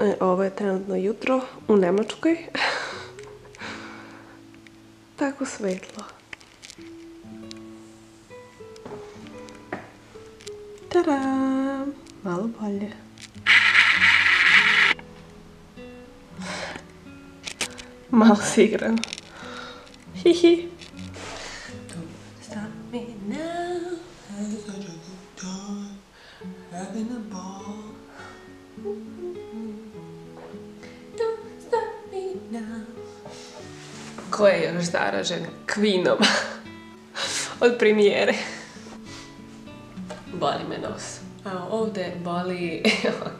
E, ovo je trenutno jutro u Nemačkoj. Tako svetlo. Tada! Malo bolje. Malo si igram. Hihi. Stop me now. Having a ball. Ko je još zaražen Queenom od premijere? Boli me nos. A ovdje boli...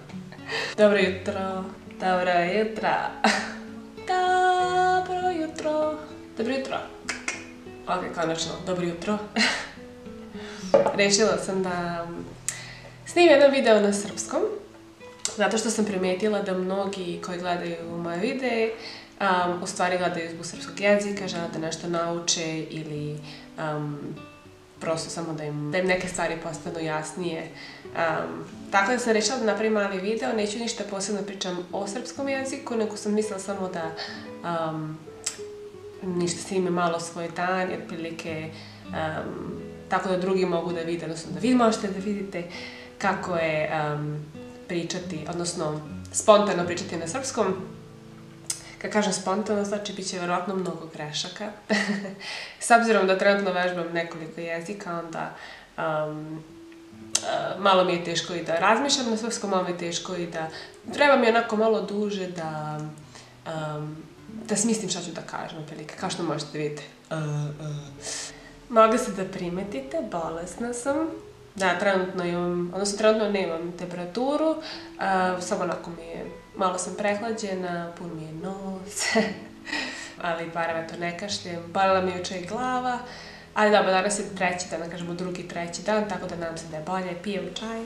Dobro jutro, dobro jutro. Dobro jutro. Dobro jutro. Ok, konačno, dobro jutro. Rešila sam da snimim jedan video na srpskom. Zato što sam primijetila da mnogi koji gledaju moje videe um, u stvari gledaju zbog srpskog jezika, žele da nešto nauče ili um, prosto samo da im, da im neke stvari postanu jasnije. Um, tako da sam rešila da napravim mali video, neću ništa posebno pričam o srpskom jeziku, nego sam mislila samo da um, ništa snimim malo svoj dan i otprilike um, tako da drugi mogu da vide, odnosno da vi možete da vidite kako je pričati, odnosno spontano pričati na srpskom. Kad kažem spontano, znači bit će vjerojatno mnogo grešaka. S obzirom da trenutno vežbam nekoliko jezika, onda um, uh, malo mi je teško i da razmišljam na srpskom, malo mi je teško i da treba mi onako malo duže da um, da smislim šta ću da kažem, otprilike, kao što možete vidjeti. Uh, uh. Mogli ste da primetite, bolesna sam. Da, trenutno imam, odnosno trenutno nemam temperaturu, uh, samo onako mi je, malo sam prehlađena, pun mi je nos, ali barem eto ne kašljem, bolila mi juče i glava, ali dobro, danas je treći dan, da kažemo drugi, treći dan, tako da nam se da je bolje, pijem čaj.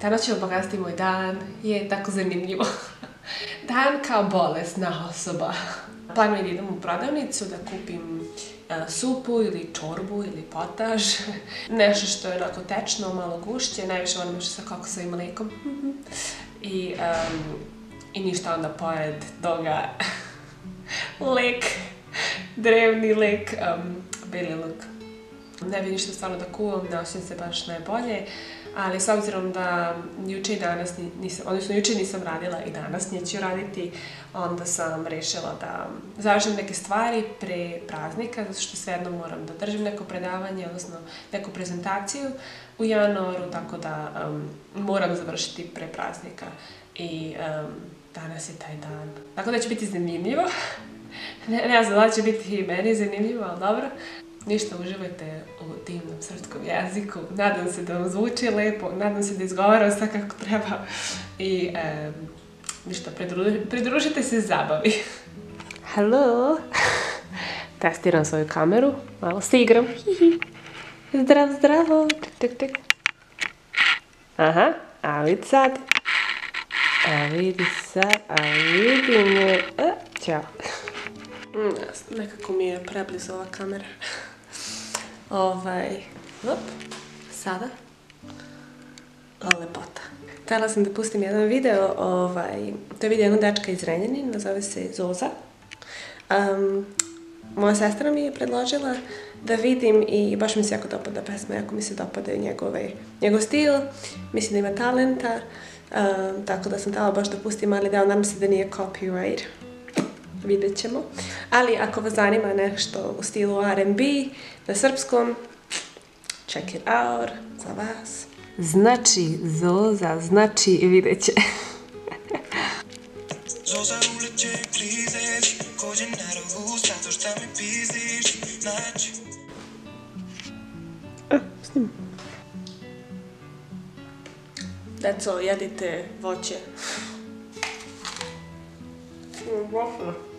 Danas ću vam pokazati moj dan, je tako zanimljivo. dan kao bolesna osoba. Plan je da idem u prodavnicu, da kupim supu ili čorbu ili potaž. Nešto što je onako tečno, malo gušće, najviše volim još sa kokosom i mlijekom. I, um, I ništa onda pored toga lek, drevni lek, um, beli luk. Ne bi ništa stvarno da kuvam, ne osjećam se baš najbolje, ali s obzirom da juče i danas nisam, odnosno juče nisam radila i danas neću raditi, onda sam rešila da završim neke stvari pre praznika, zato što svejedno moram da držim neko predavanje, odnosno neku prezentaciju u januaru, tako da um, moram završiti pre praznika. I um, danas je taj dan. Tako da će biti zanimljivo. ne, ne znam da će biti i meni zanimljivo, ali dobro. Ništa, uživajte u divnom srpskom jeziku. Nadam se da vam zvuči lepo, nadam se da izgovaram sve kako treba. I e, ništa, pridružite, pridružite se zabavi. Hello! Testiram svoju kameru, malo se igram. Zdravo, zdravo! Tik, tik, tik. Aha, a vidi sad. A vidi sad, a vidi me. A. Mm, nekako mi je preblizu ova kamera. Ovaj, op, sada. Lepota. Htjela sam da pustim jedan video, ovaj, to je video jednog dečka iz Renjanina, zove se Zoza. Um, moja sestra mi je predložila da vidim i baš mi se jako dopada pesma, jako mi se dopadaju njegove, njegov stil, mislim da ima talenta, um, tako da sam htjela baš da pustim mali deo, nadam se da nije copyright vidjet ćemo. Ali ako vas zanima nešto u stilu R&B na srpskom, check it out za vas. Znači Zoza, znači vidjet će. Zoza uleće klizeš, kođe na rovu, zato šta mi pizdiš, znači. A, snim. Deco, jedite voće. Waffle. Nema reklama.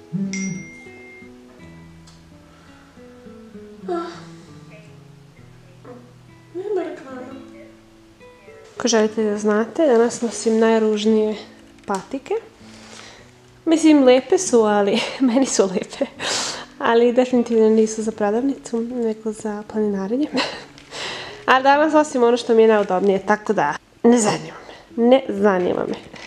Ako želite da znate, danas nosim najružnije patike. Mislim, lepe su, ali meni su lepe. Ali definitivno nisu za prodavnicu, nego za planinarenje. A danas nosim ono što mi je najudobnije, tako da ne zanima me. Ne zanima me.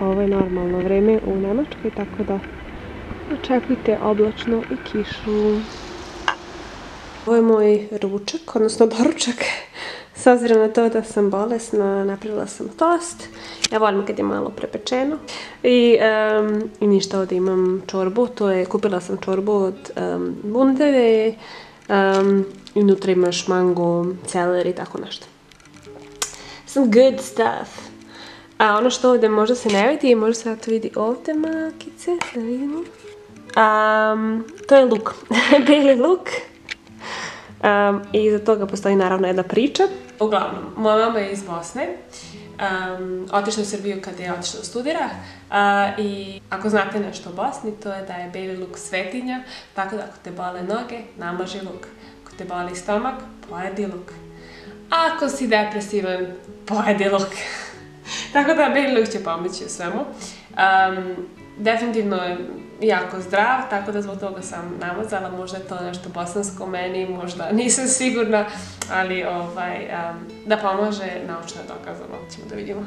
Ovo normalno vreme u Nemačkoj, tako da očekujte oblačno i kišu. Ovo je moj ručak, odnosno doručak. S obzirom na to da sam bolesna, napravila sam tost. Ja volim kad je malo prepečeno. I, i ništa, ovdje imam čorbu. To je, kupila sam čorbu od um, bundeve. Unutra imaš mango, celer i tako nešto. Some good stuff. A ono što ovdje možda se ne vidi, možda se to vidi ovdje makice, da vidimo. to je luk, beli luk. I iza toga postoji naravno jedna priča. Uglavnom, moja mama je iz Bosne. Um, otišla u Srbiju kad je otišla studira i ako znate nešto o Bosni, to je da je beli luk svetinja, tako da ako te bole noge, namaži luk. Ako te boli stomak, pojedi luk. Ako si depresivan, pojedi luk. tako da luk će pomoći u svemu. definitivno je jako zdrav, tako da zbog toga sam namazala, možda je to nešto bosansko meni, možda nisam sigurna, ali ovaj, da pomaže, naučno je dokazano, ćemo da vidimo.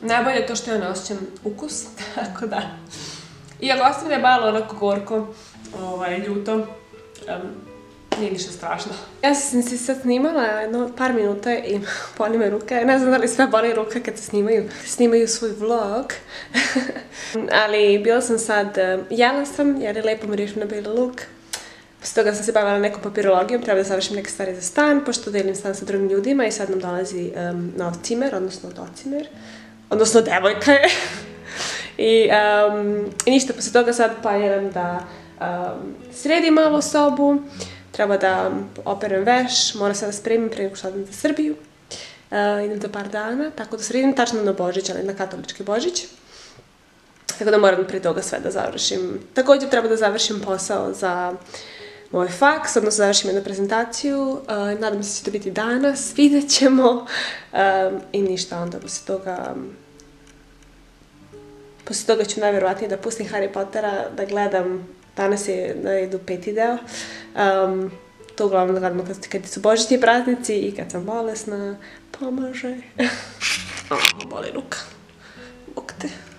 Najbolje je to što je ne osjećam ukus, tako da. Iako ostavlja malo onako gorko, ovaj, ljuto, nije ništa strašno. Ja sam se sad snimala jedno par minuta i boli me ruka. Ne znam da li sve boli ruka kad se snimaju, snimaju svoj vlog. Ali bila sam sad, eh, jela sam jer je lepo mirišem na beli luk. Poslije toga sam se bavila nekom papirologijom, treba da završim neke stvari za stan, pošto delim stan sa drugim ljudima i sad nam dolazi um, nov cimer, odnosno docimer. Odnosno devojka je. I, I ništa, poslije toga sad planiram da sredim malo sobu, treba da operem veš, moram se da spremim prije nego što za Srbiju. Uh, idem za par dana, tako da sredim tačno na Božić, ali na katolički Božić. Tako da moram prije toga sve da završim. Također treba da završim posao za moj faks, odnosno završim jednu prezentaciju. Uh, nadam se da će to biti danas, vidjet ćemo. I ništa, onda poslije toga... Poslije toga ću najvjerojatnije da pustim Harry Pottera, da gledam Danas je da idu peti deo. Um, to uglavnom gledamo kad, kad su božićni praznici i kad sam bolesna. Pomaže. oh, boli ruka. Bog te.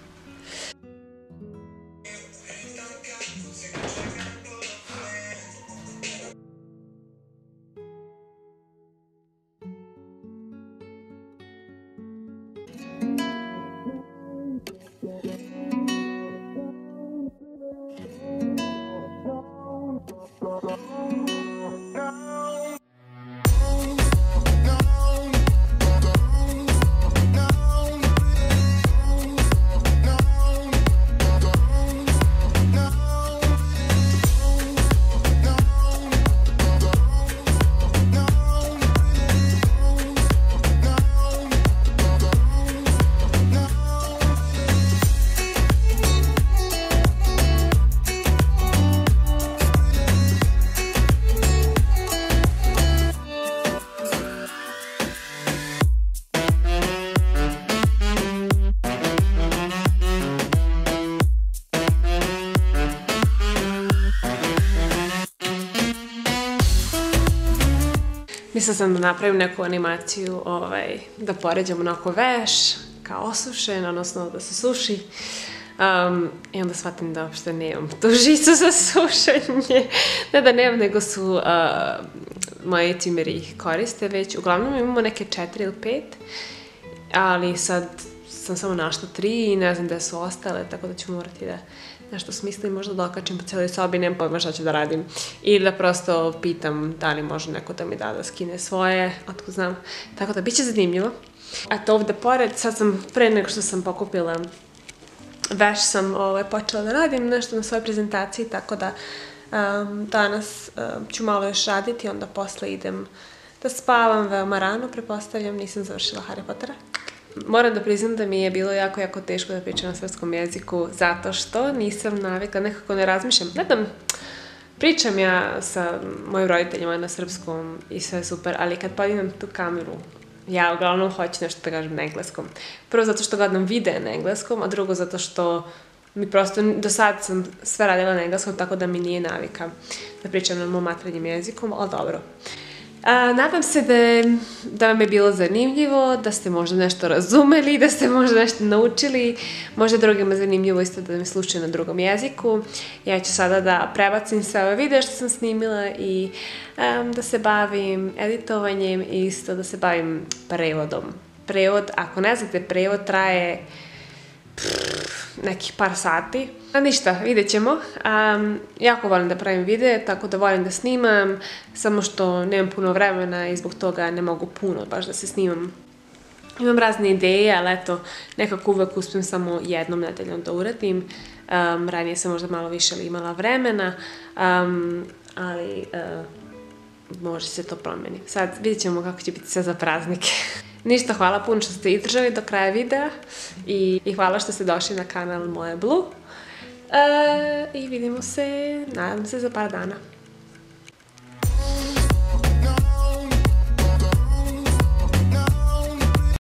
Mislila sam da napravim neku animaciju, ovaj, da poređam onako veš, kao osušen, odnosno da se suši. Um, I onda shvatim da uopšte nemam tu žicu za sušenje. ne da nemam, nego su uh, timeri ih koriste već. Uglavnom imamo neke četiri ili pet, ali sad sam samo našla tri i ne znam da su ostale, tako da ću morati da nešto smislim, možda da okačim po cijeloj sobi, nemam pojma šta ću da radim. Ili da prosto pitam da li može neko da mi da da skine svoje, otko znam. Tako da, bit će zanimljivo. A to ovdje pored, sad sam, pre nego što sam pokupila veš sam ovaj, počela da radim nešto na svojoj prezentaciji, tako da danas ću malo još raditi, onda posle idem da spavam veoma rano, prepostavljam, nisam završila Harry Pottera. Moram da priznam da mi je bilo jako, jako teško da pričam na srpskom jeziku zato što nisam navikla, nekako ne razmišljam. Ne pričam ja sa mojim roditeljima na srpskom i sve je super, ali kad podignem tu kameru, ja uglavnom hoću nešto da kažem na engleskom. Prvo zato što gledam videe na engleskom, a drugo zato što mi prosto, do sad sam sve radila na engleskom, tako da mi nije navika da pričam na mom maternjem jezikom, ali dobro. A, nadam se da, je, da vam je bilo zanimljivo, da ste možda nešto razumeli, da ste možda nešto naučili, možda drugima zanimljivo isto da me slušaju na drugom jeziku. Ja ću sada da prebacim sve ove videe što sam snimila i um, da se bavim editovanjem i isto da se bavim prevodom. Prevod, ako ne znate, prevod traje nekih par sati. A ništa, vidjet ćemo. Um, jako volim da pravim videe, tako da volim da snimam, samo što nemam puno vremena i zbog toga ne mogu puno baš da se snimam. Imam razne ideje, ali eto, nekako uvek uspijem samo jednom nedeljom da uradim. Um, ranije sam možda malo više imala vremena, um, ali uh, može se to promeni. Sad vidjet ćemo kako će biti sve za praznike. Ništa, hvala puno što ste izdržali do kraja videa i, i hvala što ste došli na kanal Moje Blue. E, I vidimo se, nadam se, za par dana.